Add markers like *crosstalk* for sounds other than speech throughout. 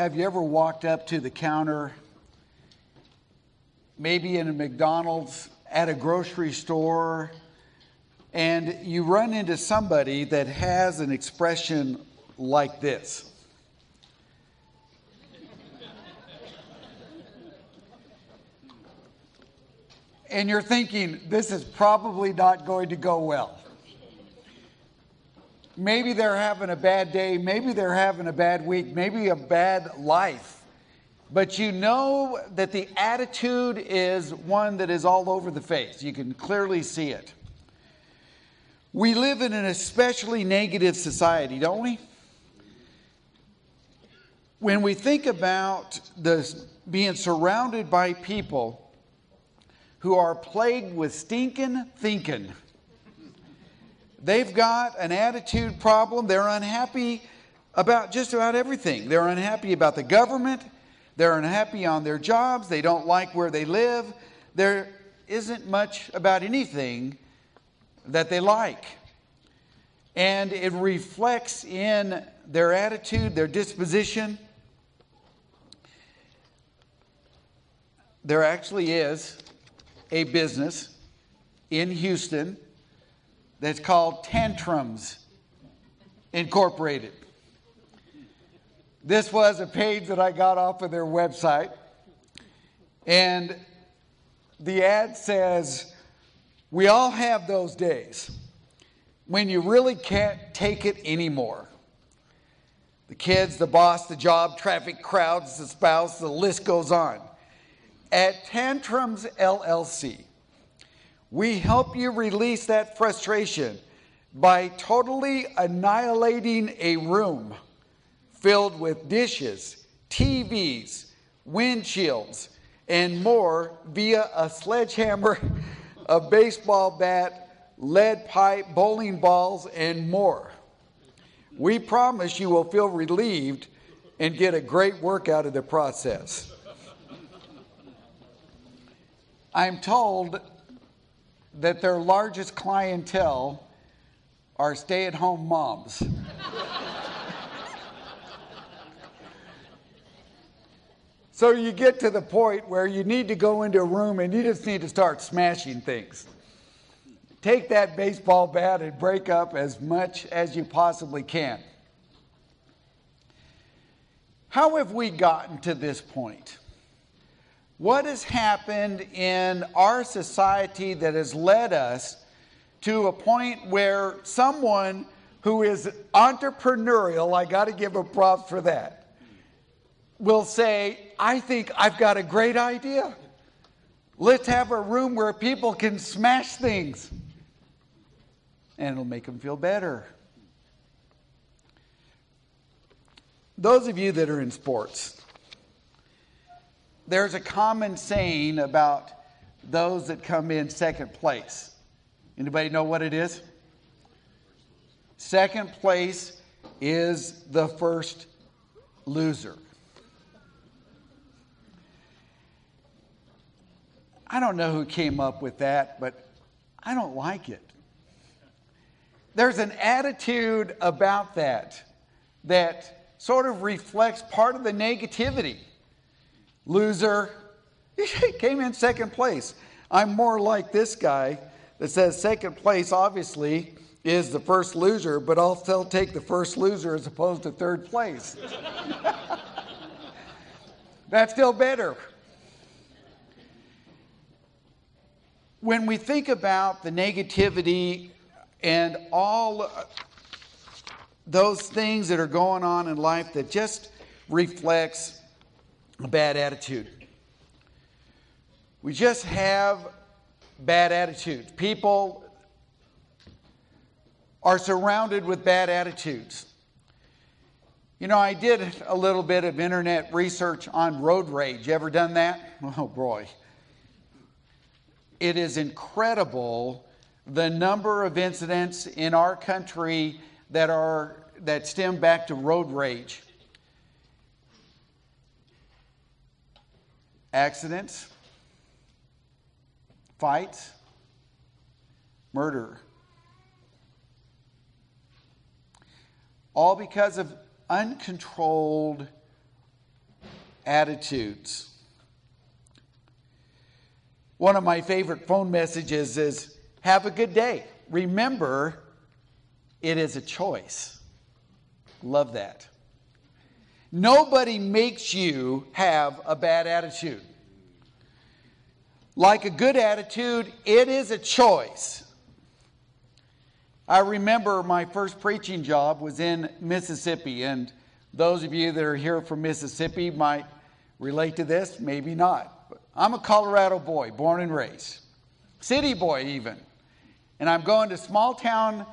Have you ever walked up to the counter, maybe in a McDonald's, at a grocery store, and you run into somebody that has an expression like this? and you're thinking, this is probably not going to go well. Maybe they're having a bad day, maybe they're having a bad week, maybe a bad life. But you know that the attitude is one that is all over the face. You can clearly see it. We live in an especially negative society, don't we? When we think about the, being surrounded by people who are plagued with stinking thinking. They've got an attitude problem. They're unhappy about just about everything. They're unhappy about the government. They're unhappy on their jobs. They don't like where they live. There isn't much about anything that they like. And it reflects in their attitude, their disposition. There actually is a business in Houston that's called Tantrums Incorporated. This was a page that I got off of their website. And the ad says, We all have those days when you really can't take it anymore. The kids, the boss, the job, traffic, crowds, the spouse, the list goes on. At Tantrums LLC, we help you release that frustration by totally annihilating a room filled with dishes, TVs, windshields, and more via a sledgehammer, a baseball bat, lead pipe, bowling balls, and more. We promise you will feel relieved and get a great workout of the process. I'm told that their largest clientele are stay at home moms. *laughs* so you get to the point where you need to go into a room and you just need to start smashing things. Take that baseball bat and break up as much as you possibly can. How have we gotten to this point? What has happened in our society that has led us to a point where someone who is entrepreneurial, I got to give a prop for that, will say, I think I've got a great idea. Let's have a room where people can smash things and it'll make them feel better. Those of you that are in sports, there's a common saying about those that come in second place. Anybody know what it is? Second place is the first loser. I don't know who came up with that, but I don't like it. There's an attitude about that that sort of reflects part of the negativity loser. *laughs* He came in second place. I'm more like this guy that says second place, obviously, is the first loser, but I'll still take the first loser as opposed to third place. *laughs* That's still better. When we think about the negativity and all those things that are going on in life that just reflects a bad attitude. We just have bad attitudes. People are surrounded with bad attitudes. You know, I did a little bit of internet research on road rage. You ever done that? *laughs* Oh boy. It is incredible the number of incidents in our country that are that stem back to road rage. Accidents, fights, murder. All because of uncontrolled attitudes. One of my favorite phone messages is Have a good day. Remember, it is a choice. Love that. Nobody makes you have a bad attitude. Like a good attitude, it is a choice. I remember my first preaching job was in Mississippi, and those of you that are here from Mississippi might relate to this, maybe not. I'm a Colorado boy, born and raised, city boy even. And I'm going to small town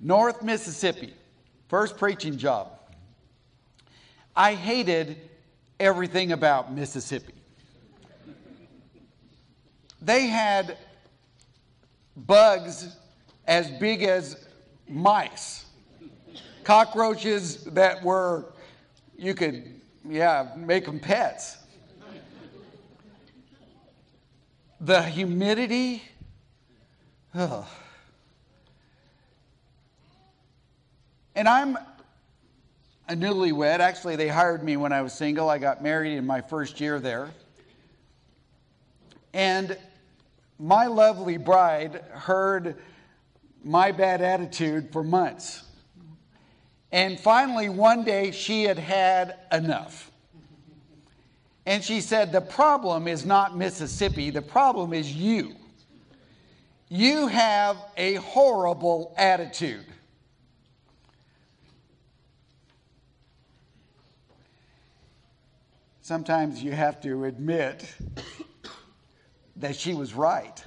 North Mississippi, first preaching job. I hated everything about Mississippi. They had bugs as big as mice, cockroaches that were, you could, yeah, make them pets. The humidity, ugh. And I'm a newlywed. Actually, they hired me when I was single. I got married in my first year there. And my lovely bride heard my bad attitude for months. And finally, one day, she had had enough. And she said, The problem is not Mississippi, the problem is you. You have a horrible attitude. Sometimes you have to admit that she was right.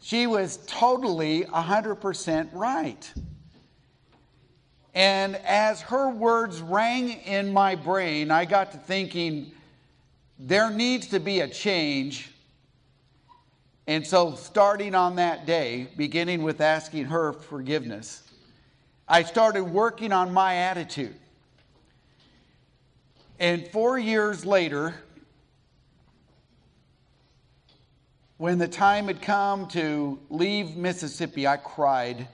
She was totally 100% right. And as her words rang in my brain, I got to thinking, there needs to be a change. And so, starting on that day, beginning with asking her forgiveness, I started working on my attitude. And four years later, when the time had come to leave Mississippi, I cried.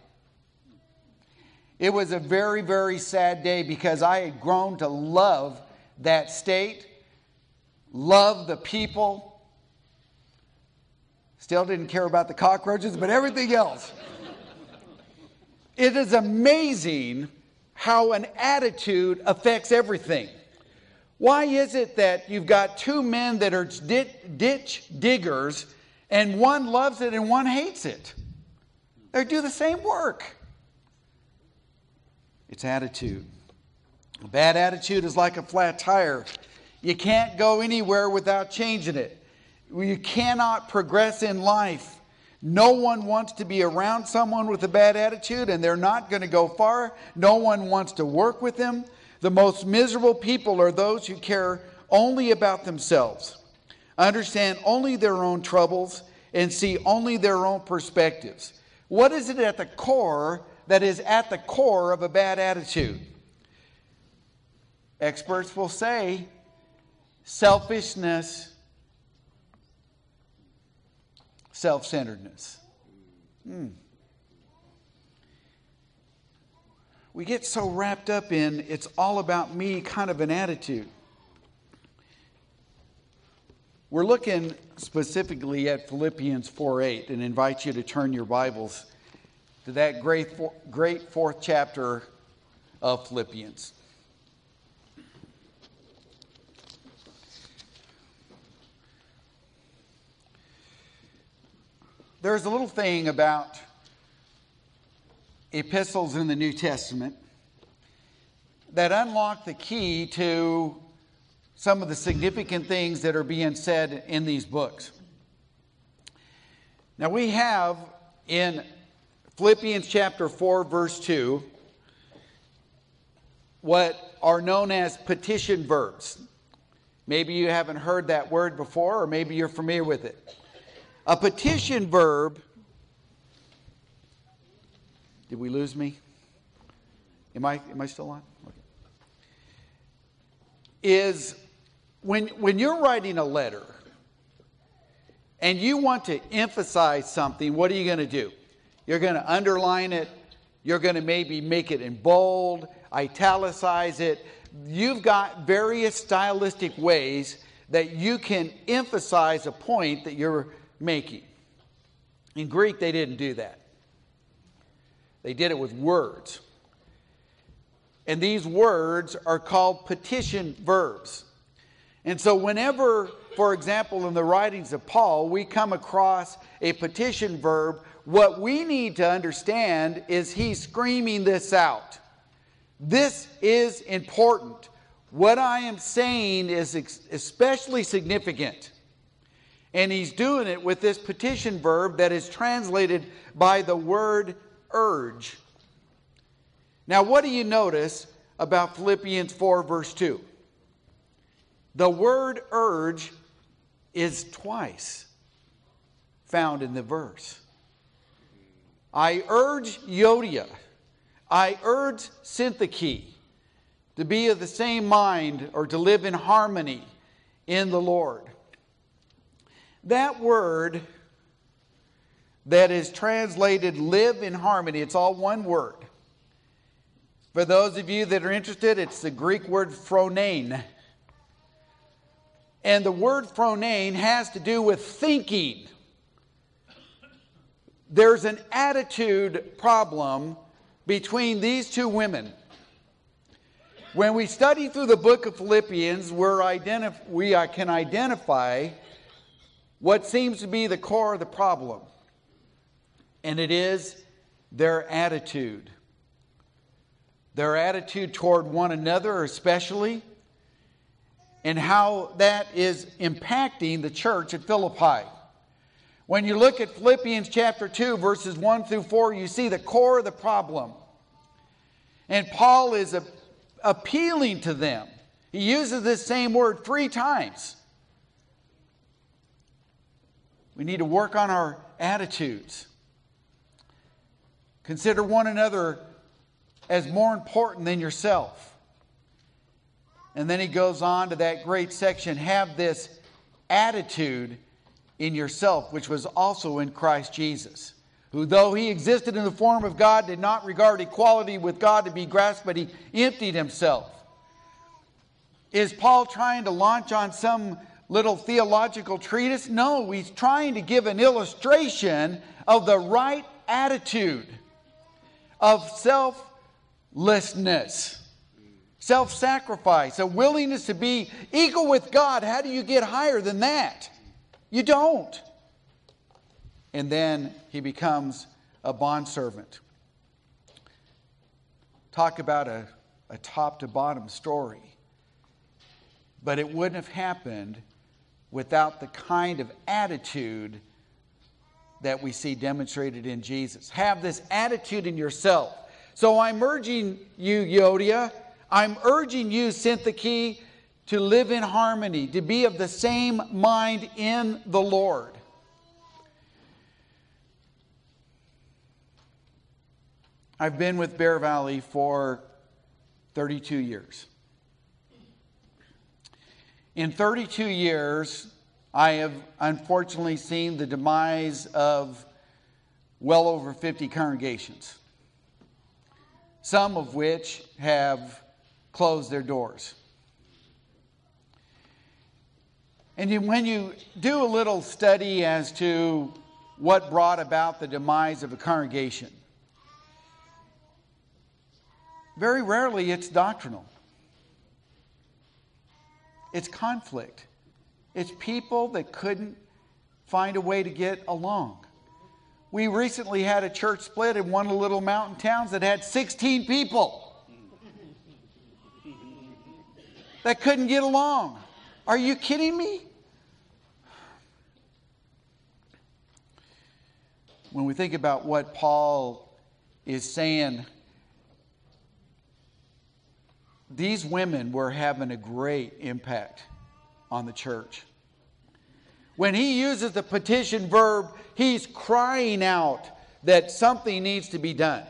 It was a very, very sad day because I had grown to love that state, love the people. Still didn't care about the cockroaches, but everything else. it is amazing how an attitude affects everything. Why is it that you've got two men that are ditch diggers and one loves it and one hates it. They do the same work. It's attitude. A bad attitude is like a flat tire. You can't go anywhere without changing it. You cannot progress in life. No one wants to be around someone with a bad attitude, and they're not going to go far. No one wants to work with them. The most miserable people are those who care only about themselves understand only their own troubles, and see only their own perspectives. What is it at the core that is at the core of a bad attitude? Experts will say selfishness, self centeredness. Hmm. We get so wrapped up in it's all about me kind of an attitude. We're looking specifically at Philippians 4 8 and invite you to turn your Bibles to that great, great fourth chapter of Philippians. There's a little thing about epistles in the New Testament that unlock the key to some of the significant things that are being said in these books. Now, we have in Philippians chapter 4, verse 2, what are known as petition verbs. Maybe you haven't heard that word before, or maybe you're familiar with it. A petition verb. Did we lose me? Am I, am I still on? Okay. Is when, when you're writing a letter and you want to emphasize something, what are you going to do? You're going to underline it. You're going to maybe make it in bold. italicize it. You've got various stylistic ways that you can emphasize a point that you're making. In Greek, they didn't do that, they did it with words. And these words are called petition verbs. And so, whenever, for example, in the writings of Paul, we come across a petition verb, what we need to understand is he's screaming this out. This is important. What I am saying is especially significant. And he's doing it with this petition verb that is translated by the word urge. Now, what do you notice about Philippians 4, verse 2? The word urge is twice found in the verse. I urge Euodia, I urge Syntyche to be of the same mind or to live in harmony in the Lord. That word that is translated live in harmony, it's all one word. For those of you that are interested, it's the Greek word phronein. And the word phronein has to do with thinking. There's an attitude problem between these two women. When we study through the book of Philippians, identif- we can identify what seems to be the core of the problem, and it is their attitude their attitude toward one another, especially, and how that is impacting the church at Philippi. When you look at Philippians chapter 2, verses 1 through 4, you see the core of the problem. And Paul is a, appealing to them. He uses this same word three times. We need to work on our attitudes. Consider one another as more important than yourself. And then he goes on to that great section have this attitude in yourself, which was also in Christ Jesus, who, though he existed in the form of God, did not regard equality with God to be grasped, but he emptied himself. Is Paul trying to launch on some little theological treatise? No, he's trying to give an illustration of the right attitude of selflessness, self sacrifice, a willingness to be equal with God. How do you get higher than that? You don't. And then he becomes a bondservant. Talk about a, a top to bottom story. But it wouldn't have happened without the kind of attitude that we see demonstrated in Jesus. Have this attitude in yourself so I'm urging you, Euodia, I'm urging you, Syntyche, to live in harmony, to be of the same mind in the Lord. I've been with Bear Valley for 32 years. In 32 years, I have unfortunately seen the demise of well over 50 congregations some of which have closed their doors. And when you do a little study as to what brought about the demise of a congregation, very rarely it's doctrinal. It's conflict. It's people that couldn't find a way to get along. We recently had a church split in one of the little mountain towns that had 16 people that couldn't get along. Are you kidding me? When we think about what Paul is saying, these women were having a great impact on the church. When he uses the petition verb, he's crying out that something needs to be done.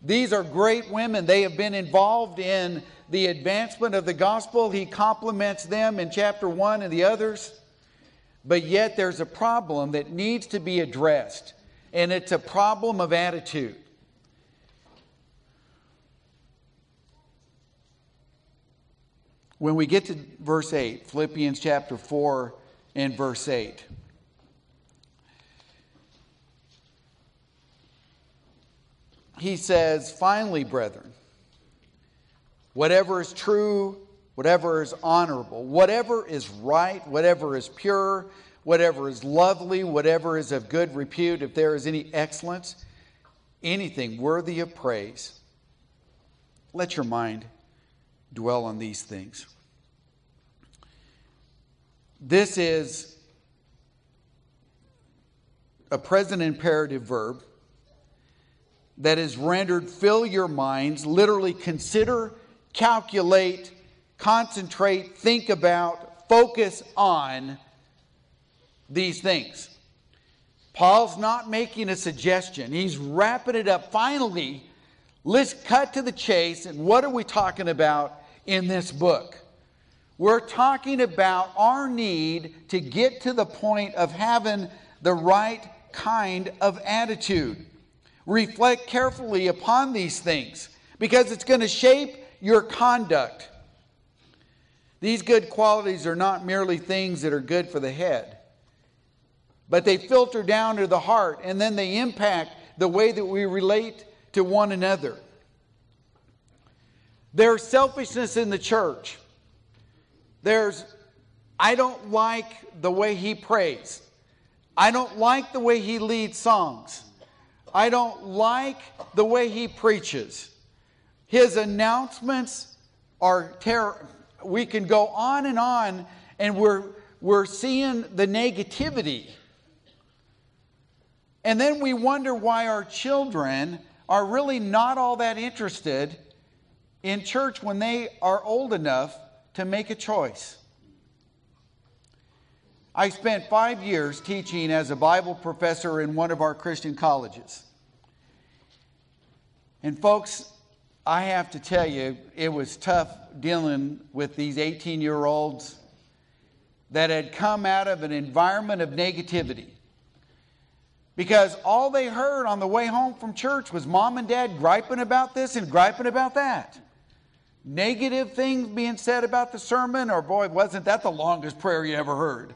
These are great women. They have been involved in the advancement of the gospel. He compliments them in chapter 1 and the others. But yet there's a problem that needs to be addressed, and it's a problem of attitude. When we get to verse 8, Philippians chapter 4 and verse 8. He says, Finally, brethren, whatever is true, whatever is honorable, whatever is right, whatever is pure, whatever is lovely, whatever is of good repute, if there is any excellence, anything worthy of praise, let your mind dwell on these things. This is a present imperative verb that is rendered fill your minds, literally consider, calculate, concentrate, think about, focus on these things. Paul's not making a suggestion, he's wrapping it up. Finally, let's cut to the chase. And what are we talking about in this book? We're talking about our need to get to the point of having the right kind of attitude. Reflect carefully upon these things because it's going to shape your conduct. These good qualities are not merely things that are good for the head, but they filter down to the heart and then they impact the way that we relate to one another. There's selfishness in the church. There's, I don't like the way he prays. I don't like the way he leads songs. I don't like the way he preaches. His announcements are terror. We can go on and on, and we're, we're seeing the negativity. And then we wonder why our children are really not all that interested in church when they are old enough to make a choice. I spent five years teaching as a Bible professor in one of our Christian colleges. And, folks, I have to tell you, it was tough dealing with these 18 year olds that had come out of an environment of negativity. Because all they heard on the way home from church was mom and dad griping about this and griping about that. Negative things being said about the sermon, or boy, wasn't that the longest prayer you ever heard?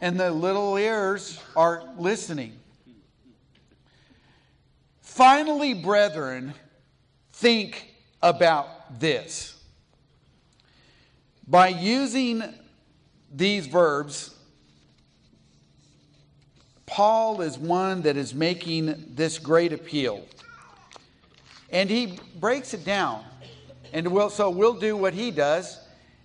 and the little ears are listening. Finally, brethren, think about this. By using these verbs, Paul is one that is making this great appeal. And he breaks it down. And we'll, so we'll do what he does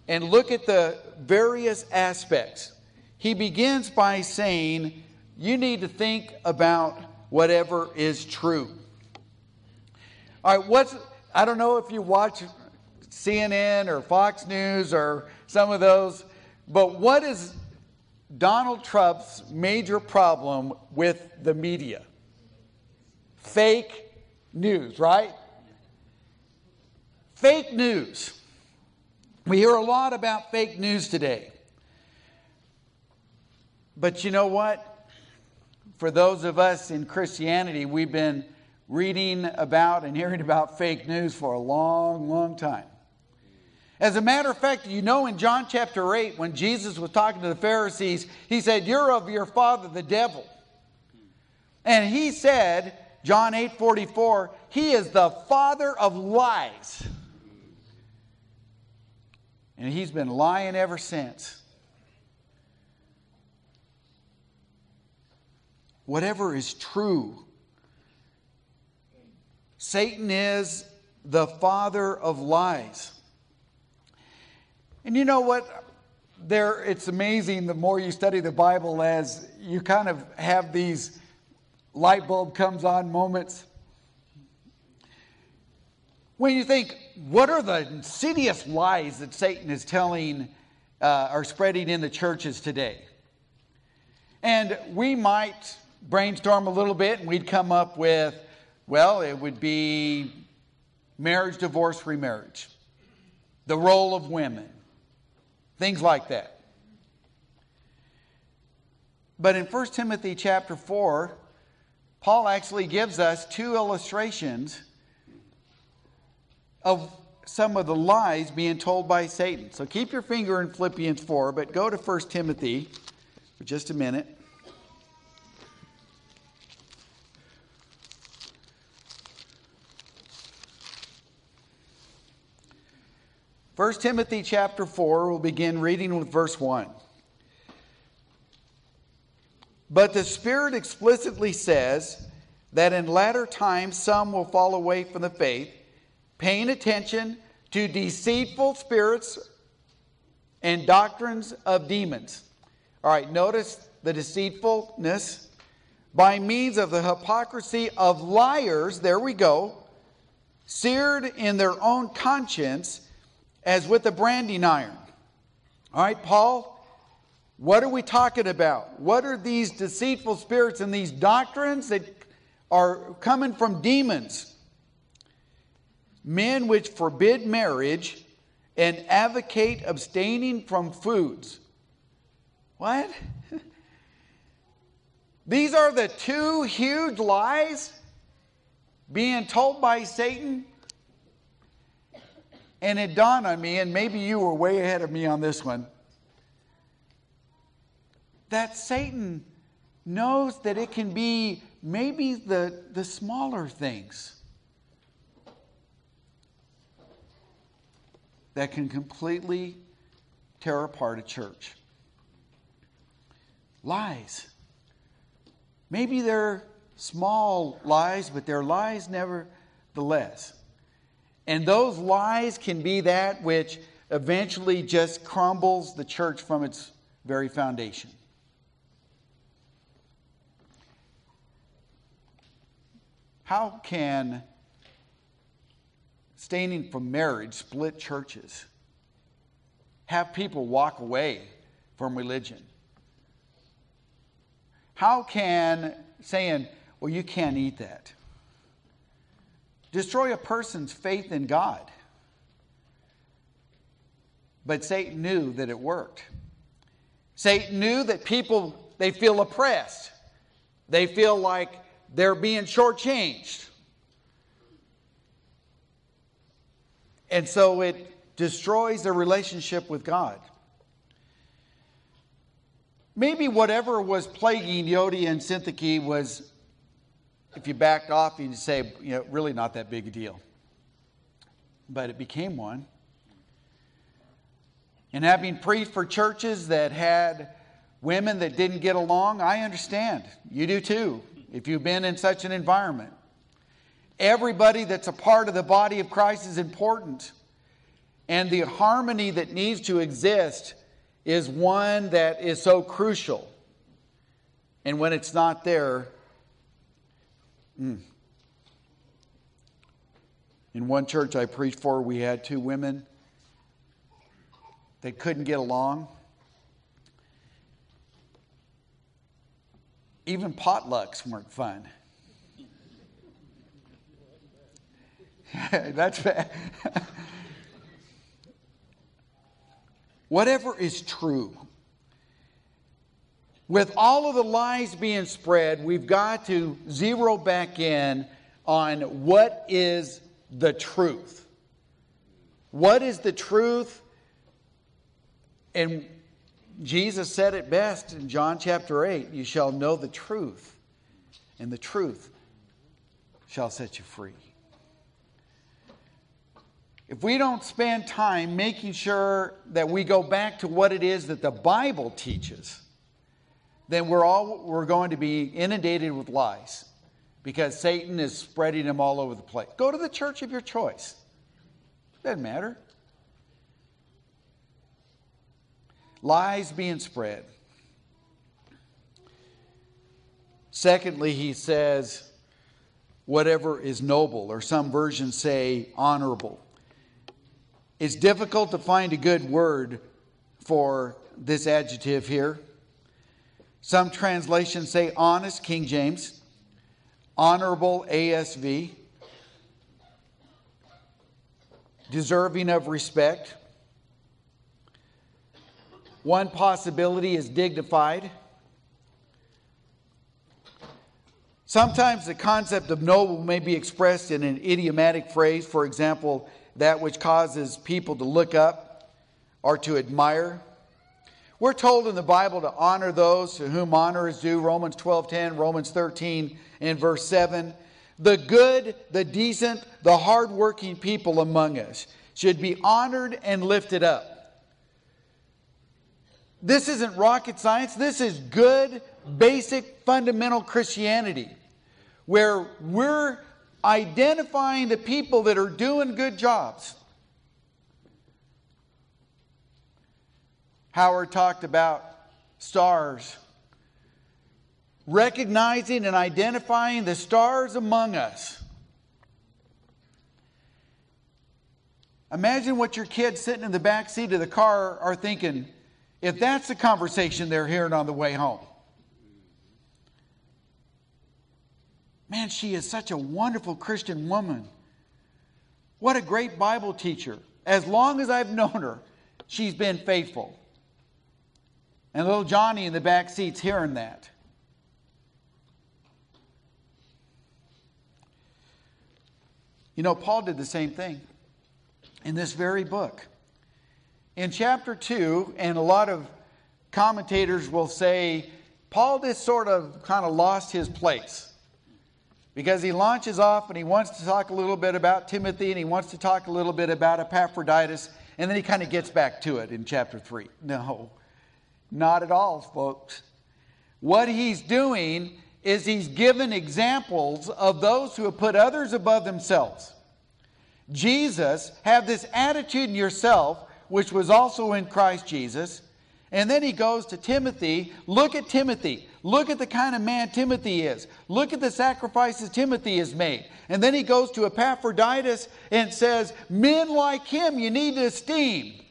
and look at the various aspects he begins by saying, You need to think about whatever is true. All right, what's, I don't know if you watch CNN or Fox News or some of those, but what is Donald Trump's major problem with the media? Fake news, right? Fake news. We hear a lot about fake news today. But you know what? For those of us in Christianity, we've been reading about and hearing about fake news for a long, long time. As a matter of fact, you know in John chapter 8, when Jesus was talking to the Pharisees, he said, You're of your father, the devil. And he said, John 8 44, he is the father of lies. And he's been lying ever since. whatever is true. Satan is the father of lies. And you know what? There, it's amazing the more you study the Bible as you kind of have these light bulb comes on moments. When you think, what are the insidious lies that Satan is telling uh, or spreading in the churches today? And we might brainstorm a little bit and we'd come up with, well, it would be marriage, divorce, remarriage, the role of women, things like that. But in 1 Timothy chapter 4, Paul actually gives us two illustrations of some of the lies being told by Satan. So keep your finger in Philippians 4, but go to 1 Timothy for just a minute. First Timothy chapter 4, we'll begin reading with verse 1. But the Spirit explicitly says that in latter times some will fall away from the faith, paying attention to deceitful spirits and doctrines of demons. All right, notice the deceitfulness by means of the hypocrisy of liars, there we go, seared in their own conscience as with a branding iron. All right, Paul, what are we talking about? What are these deceitful spirits and these doctrines that are coming from demons? Men which forbid marriage and advocate abstaining from foods. What? *laughs* These are the two huge lies being told by Satan and it dawned on me, and maybe you were way ahead of me on this one, that Satan knows that it can be maybe the, the smaller things that can completely tear apart a church. Lies. Maybe they're small lies, but they're lies nevertheless. And those lies can be that which eventually just crumbles the church from its very foundation. How can staining from marriage split churches? Have people walk away from religion? How can saying, well, you can't eat that? destroy a person's faith in God. But Satan knew that it worked. Satan knew that people, they feel oppressed. They feel like they're being shortchanged. And so it destroys their relationship with God. Maybe whatever was plaguing Euodia and Syntyche was if you backed off and you say, you know, really not that big a deal. But it became one. And having preached for churches that had women that didn't get along, I understand. You do too, if you've been in such an environment. Everybody that's a part of the body of Christ is important. And the harmony that needs to exist is one that is so crucial. And when it's not there, Mm. In one church I preached for, we had two women that couldn't get along. Even potlucks weren't fun. *laughs* That's bad. Whatever is true, with all of the lies being spread, we've got to zero back in on what is the truth. What is the truth? And Jesus said it best in John chapter 8 You shall know the truth, and the truth shall set you free. If we don't spend time making sure that we go back to what it is that the Bible teaches, then we're all we're going to be inundated with lies because Satan is spreading them all over the place. Go to the church of your choice. Doesn't matter. Lies being spread. Secondly, he says, whatever is noble, or some versions say honorable. It's difficult to find a good word for this adjective here. Some translations say honest, King James, honorable, ASV, deserving of respect. One possibility is dignified. Sometimes the concept of noble may be expressed in an idiomatic phrase. For example, that which causes people to look up or to admire. We're told in the Bible to honor those to whom honor is due, Romans 12:10, Romans 13 and verse 7. The good, the decent, the hardworking people among us should be honored and lifted up. This isn't rocket science. This is good, basic, fundamental Christianity where we're identifying the people that are doing good jobs. Howard talked about stars. Recognizing and identifying the stars among us. Imagine what your kids sitting in the back seat of the car are thinking if that's the conversation they're hearing on the way home. Man, she is such a wonderful Christian woman. What a great Bible teacher. As long as I've known her, she's been faithful. And little Johnny in the back seat's hearing that. You know, Paul did the same thing in this very book. In chapter 2, and a lot of commentators will say, Paul just sort of kind of lost his place because he launches off and he wants to talk a little bit about Timothy and he wants to talk a little bit about Epaphroditus, and then he kind of gets back to it in chapter 3. No, not at all, folks. What he's doing is he's given examples of those who have put others above themselves. Jesus, have this attitude in yourself, which was also in Christ Jesus. And then he goes to Timothy. Look at Timothy. Look at the kind of man Timothy is. Look at the sacrifices Timothy has made. And then he goes to Epaphroditus and says, Men like him you need to esteem.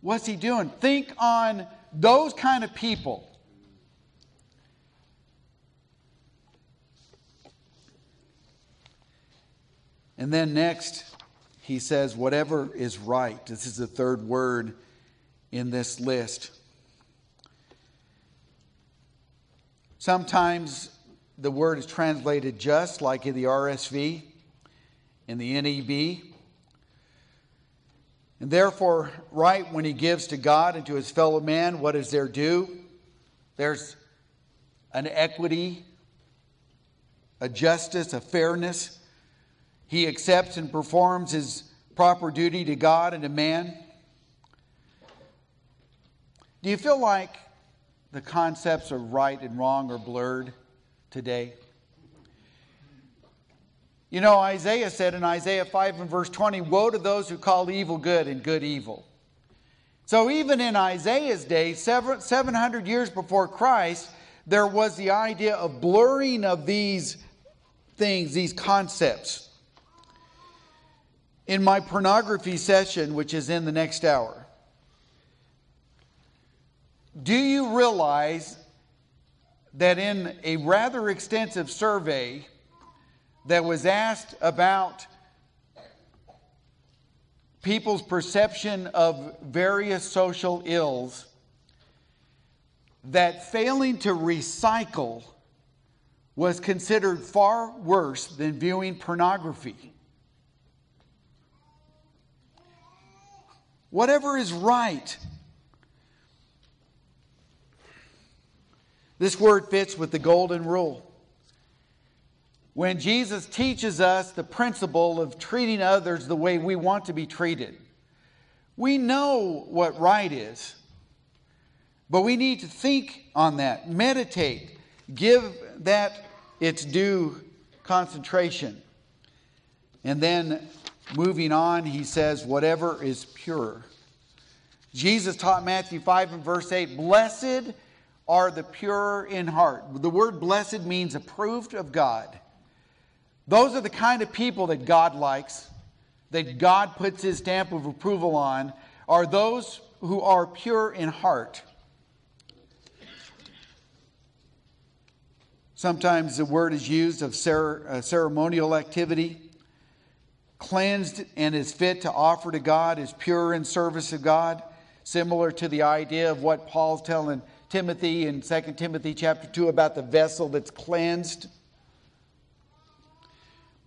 What's he doing? Think on those kind of people. And then next, he says, whatever is right. This is the third word in this list. Sometimes the word is translated just, like in the RSV, in the NEB. And therefore, right when he gives to God and to his fellow man what is their due, there's an equity, a justice, a fairness. He accepts and performs his proper duty to God and to man. Do you feel like the concepts of right and wrong are blurred today? You know, Isaiah said in Isaiah 5 and verse 20, Woe to those who call evil good and good evil. So even in Isaiah's day, 700 years before Christ, there was the idea of blurring of these things, these concepts. In my pornography session, which is in the next hour, do you realize that in a rather extensive survey that was asked about people's perception of various social ills, that failing to recycle was considered far worse than viewing pornography? Whatever is right This word fits with the golden rule. When Jesus teaches us the principle of treating others the way we want to be treated, we know what right is, but we need to think on that, meditate, give that its due concentration. And then moving on, he says, whatever is pure. Jesus taught Matthew 5 and verse 8, Blessed are the pure in heart. The word blessed means approved of God. Those are the kind of people that God likes, that God puts his stamp of approval on, are those who are pure in heart. Sometimes the word is used of uh, ceremonial activity. Cleansed and is fit to offer to God, is pure in service of God, similar to the idea of what Paul's telling Timothy in 2 Timothy chapter 2 about the vessel that's cleansed.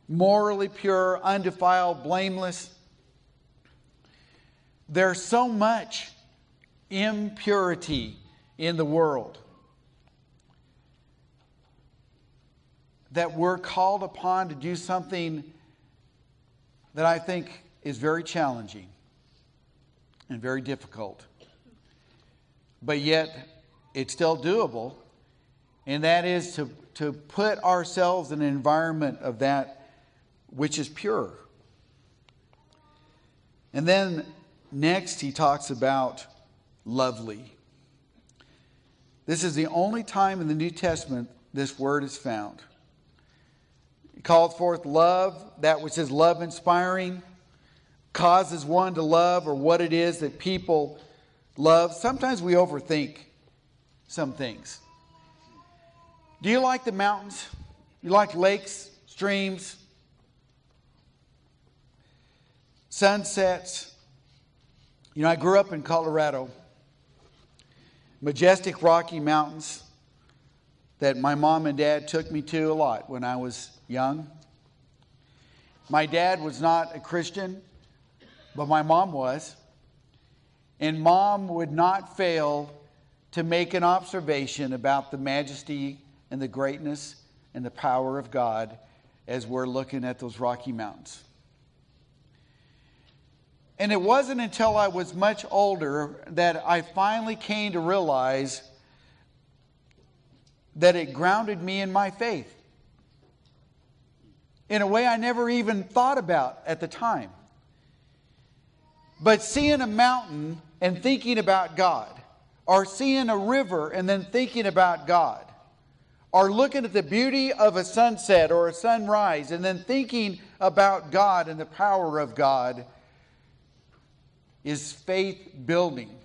morally pure, undefiled, blameless. There's so much impurity in the world that we're called upon to do something that I think is very challenging and very difficult. But yet, it's still doable, and that is to, to put ourselves in an environment of that which is pure. And then next, he talks about lovely. This is the only time in the New Testament this word is found. It calls forth love, that which is love inspiring, causes one to love, or what it is that people love. Sometimes we overthink some things. Do you like the mountains? You like lakes, streams, sunsets? You know, I grew up in Colorado, majestic Rocky Mountains that my mom and dad took me to a lot when I was young. My dad was not a Christian, but my mom was. And mom would not fail to make an observation about the majesty and the greatness and the power of God as we're looking at those Rocky Mountains. And it wasn't until I was much older that I finally came to realize that it grounded me in my faith in a way I never even thought about at the time. But seeing a mountain and thinking about God, or seeing a river and then thinking about God, or looking at the beauty of a sunset or a sunrise and then thinking about God and the power of God is faith building.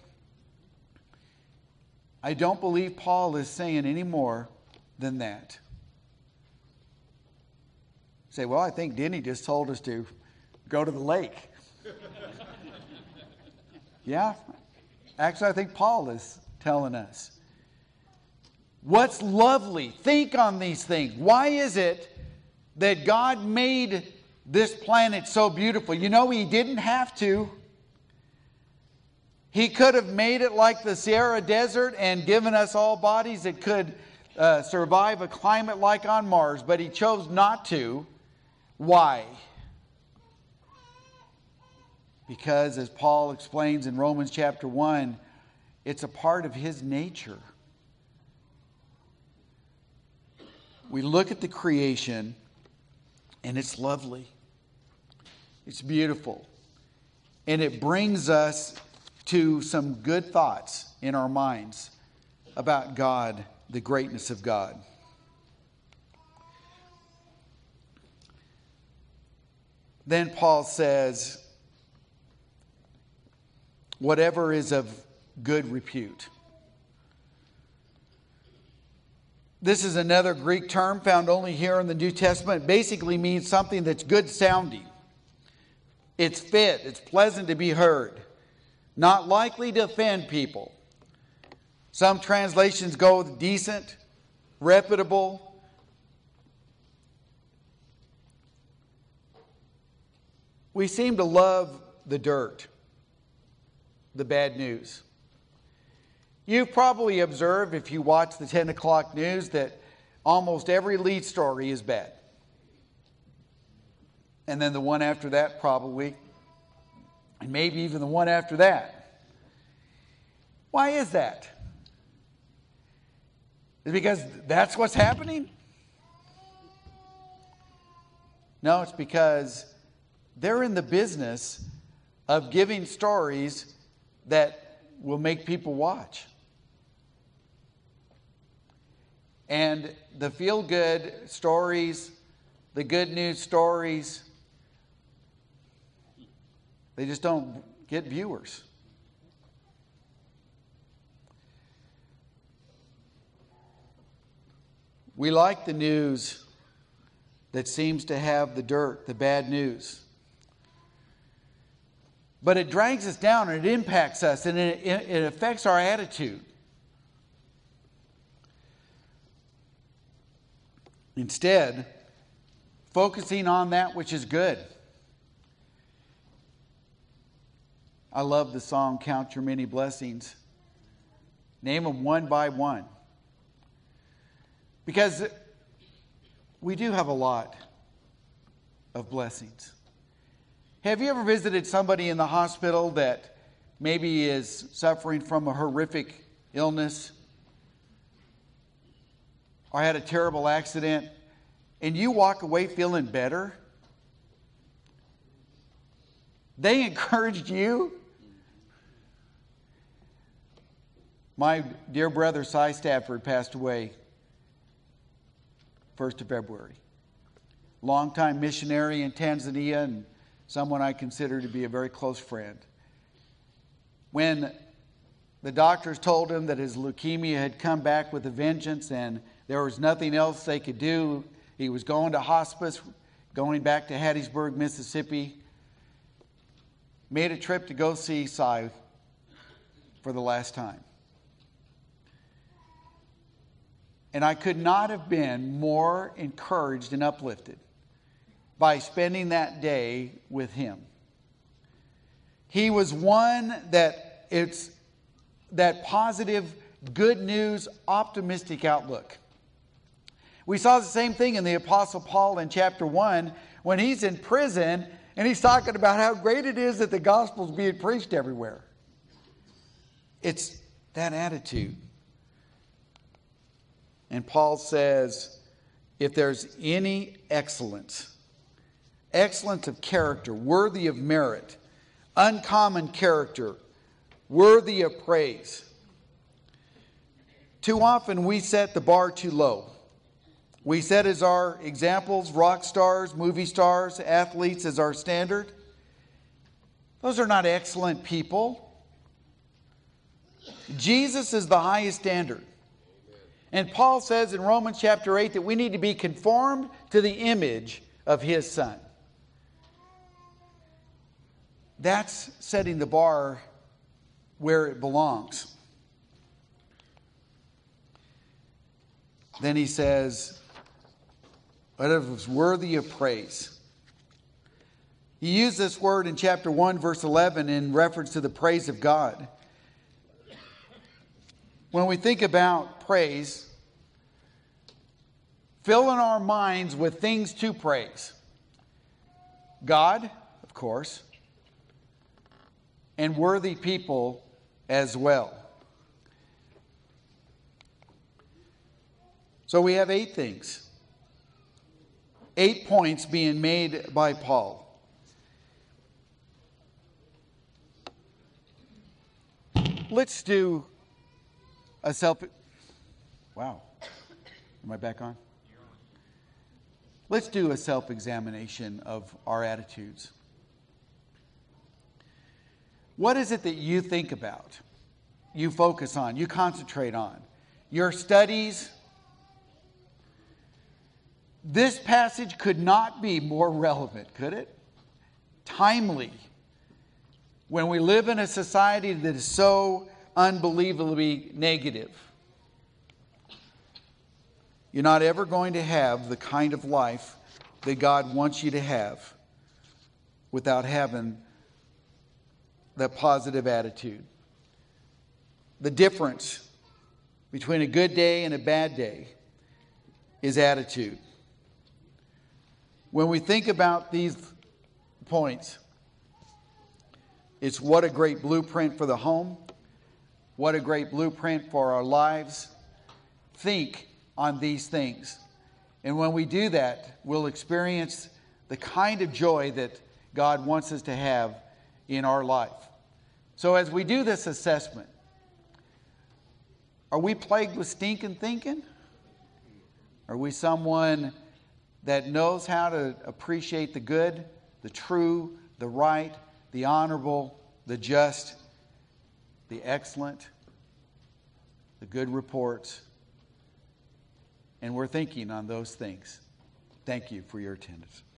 I don't believe Paul is saying any more than that say, well, I think Denny just told us to go to the lake. *laughs* yeah, actually, I think Paul is telling us. What's lovely? Think on these things. Why is it that God made this planet so beautiful? You know, He didn't have to. He could have made it like the Sahara Desert and given us all bodies that could uh, survive a climate like on Mars, but He chose not to. Why? Because, as Paul explains in Romans chapter 1, it's a part of his nature. We look at the creation, and it's lovely, it's beautiful, and it brings us to some good thoughts in our minds about God, the greatness of God. Then Paul says, whatever is of good repute. This is another Greek term found only here in the New Testament. It basically means something that's good sounding. It's fit, it's pleasant to be heard, not likely to offend people. Some translations go with decent, reputable, We seem to love the dirt, the bad news. You've probably observed, if you watch the 10 o'clock news, that almost every lead story is bad. And then the one after that, probably, and maybe even the one after that. Why is that? Is because that's what's happening? No, it's because they're in the business of giving stories that will make people watch. And the feel good stories, the good news stories, they just don't get viewers. We like the news that seems to have the dirt, the bad news. But it drags us down and it impacts us and it, it affects our attitude. Instead, focusing on that which is good. I love the song Count Your Many Blessings. Name them one by one. Because we do have a lot of blessings. Have you ever visited somebody in the hospital that maybe is suffering from a horrific illness or had a terrible accident and you walk away feeling better? They *laughs* encouraged you. My dear brother, Cy Stafford, passed away 1st of February. Longtime missionary in Tanzania and someone I consider to be a very close friend. When the doctors told him that his leukemia had come back with a vengeance and there was nothing else they could do, he was going to hospice, going back to Hattiesburg, Mississippi. Made a trip to go see Cy for the last time. And I could not have been more encouraged and uplifted by spending that day with him. He was one that it's that positive, good news, optimistic outlook. We saw the same thing in the Apostle Paul in chapter 1 when he's in prison and he's talking about how great it is that the gospel's being preached everywhere. It's that attitude. And Paul says, if there's any excellence, excellence of character, worthy of merit, uncommon character, worthy of praise. Too often we set the bar too low. We set as our examples rock stars, movie stars, athletes as our standard. Those are not excellent people. Jesus is the highest standard. And Paul says in Romans chapter 8 that we need to be conformed to the image of his son. That's setting the bar where it belongs. Then he says, whatever is worthy of praise. He used this word in chapter 1, verse 11, in reference to the praise of God. When we think about praise, fill in our minds with things to praise God, of course, and worthy people as well. So we have eight things, eight points being made by Paul. Let's do a self. Wow. Am I back on? Let's do a self examination of our attitudes. What is it that you think about, you focus on, you concentrate on? Your studies? This passage could not be more relevant, could it? Timely. When we live in a society that is so unbelievably negative, you're not ever going to have the kind of life that God wants you to have without having that positive attitude. The difference between a good day and a bad day is attitude. When we think about these points, it's what a great blueprint for the home, what a great blueprint for our lives. Think on these things. And when we do that, we'll experience the kind of joy that God wants us to have in our life. So, as we do this assessment, are we plagued with stinking thinking? Are we someone that knows how to appreciate the good, the true, the right, the honorable, the just, the excellent, the good reports? And we're thinking on those things. Thank you for your attendance.